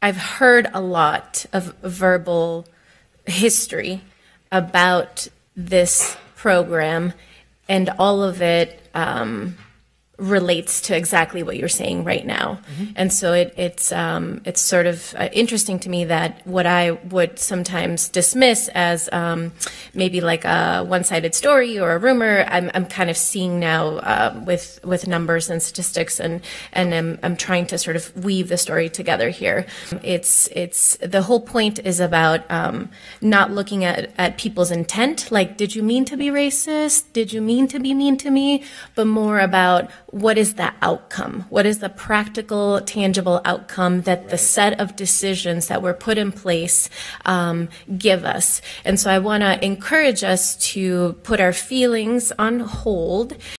I've heard a lot of verbal history about this program, and all of it um, relates to exactly what you're saying right now. Mm-hmm. And so it, it's um, it's sort of uh, interesting to me that what I would sometimes dismiss as um, maybe like a one-sided story or a rumor, I'm, I'm kind of seeing now uh, with with numbers and statistics, and and I'm, I'm trying to sort of weave the story together here. It's it's the whole point is about um, not looking at at people's intent, like did you mean to be racist? Did you mean to be mean to me? But more about what is the outcome? What is the practical, tangible outcome that right. the set of decisions that were put in place um, give us? And so I want to encourage us to put our feelings on hold